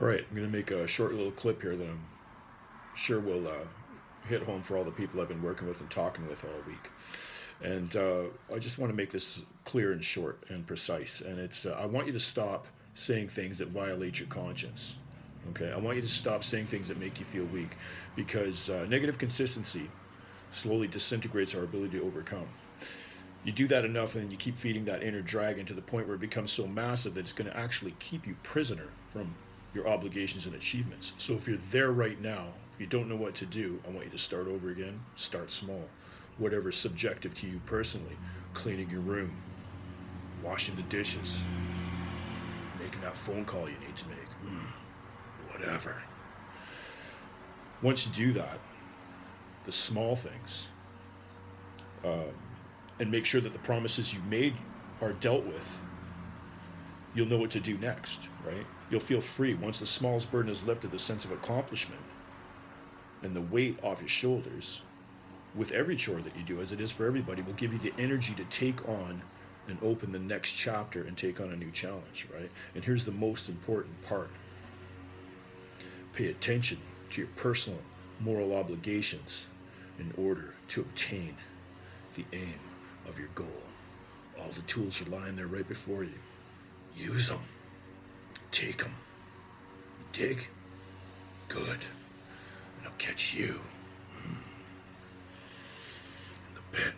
All right, I'm going to make a short little clip here that I'm sure will uh, hit home for all the people I've been working with and talking with all week. And uh, I just want to make this clear and short and precise. And it's uh, I want you to stop saying things that violate your conscience. Okay, I want you to stop saying things that make you feel weak because uh, negative consistency slowly disintegrates our ability to overcome. You do that enough and you keep feeding that inner dragon to the point where it becomes so massive that it's going to actually keep you prisoner from your obligations and achievements. So if you're there right now, if you don't know what to do, I want you to start over again. Start small. Whatever's subjective to you personally. Cleaning your room, washing the dishes, making that phone call you need to make. Whatever. Once you do that, the small things, um, and make sure that the promises you made are dealt with, you'll know what to do next, right? You'll feel free. Once the smallest burden is lifted, the sense of accomplishment and the weight off your shoulders with every chore that you do, as it is for everybody, will give you the energy to take on and open the next chapter and take on a new challenge, right? And here's the most important part pay attention to your personal moral obligations in order to obtain the aim of your goal. All the tools are lying there right before you. Use them. Take them. dig? Good. And I'll catch you. Hmm. In the pit.